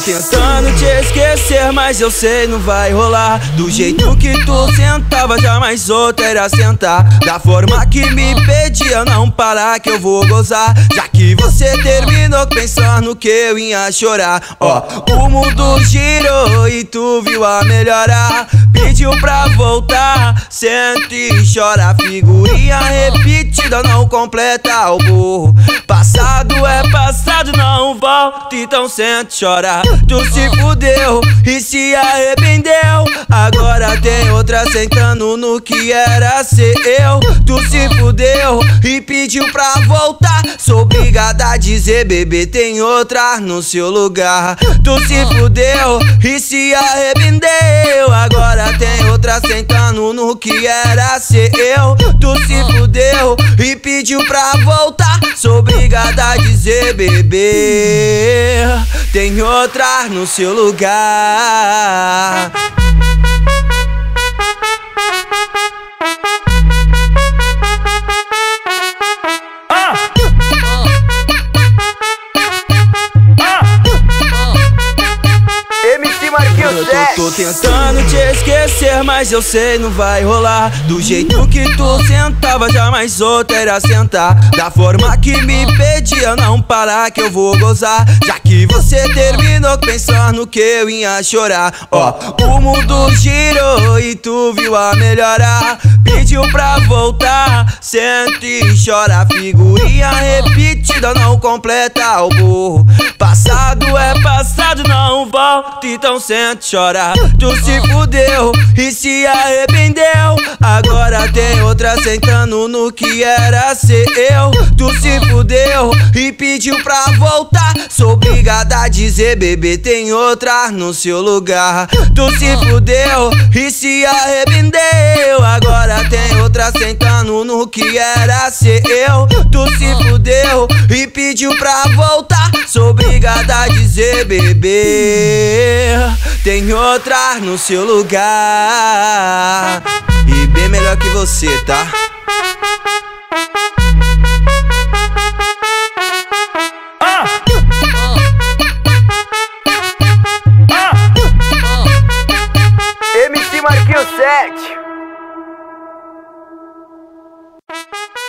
tentando te esquecer, mas eu sei não vai rolar. Do jeito que tu sentava, jamais outra era sentar. Da forma que me pedia não parar, que eu vou gozar. Já que você terminou pensando que eu ia chorar. Ó, o mundo girou e tu viu a melhorar. Pediu pra voltar, sente e chora. Figurinha repetida, não completa o burro. Passado é passado, não volta, então sente chora. Tu se fudeu e se arrependeu. Agora tem outra sentando no que era ser eu. Tu se fudeu e pediu pra voltar. Sou obrigada a dizer, bebê, tem outra no seu lugar. Tu se fudeu e se arrependeu. Agora tem outra sentando no que era ser eu. Tu se fudeu e pediu pra voltar. Sou obrigada a dizer, bebê, tem outra no seu lugar. Eu 7 tô, tô tentando te esquecer, mas eu sei não vai rolar. Do jeito que tu sentava, jamais outra era sentar. Da forma que me pedia não parar, que eu vou gozar. Já que você terminou pensando que eu ia chorar. Ó, o mundo girou e tu viu a melhorar. Pediu pra voltar, sente e chora. Figurinha repetida, não completa o burro. Passado é passado, não volta, então sente chora. Tu se fudeu e se arrependeu. Agora tem outra sentando no que era ser eu. Tu se fudeu e pediu pra voltar. Sou obrigada a dizer, bebê, tem outra no seu lugar. Tu se fudeu e se arrependeu. Agora outra sentando no que era ser eu. Tu se fudeu e pediu pra voltar. Sou obrigada a dizer, bebê, tem outra no seu lugar. E bem melhor que você, tá? MC Marquinhos 7 Bye.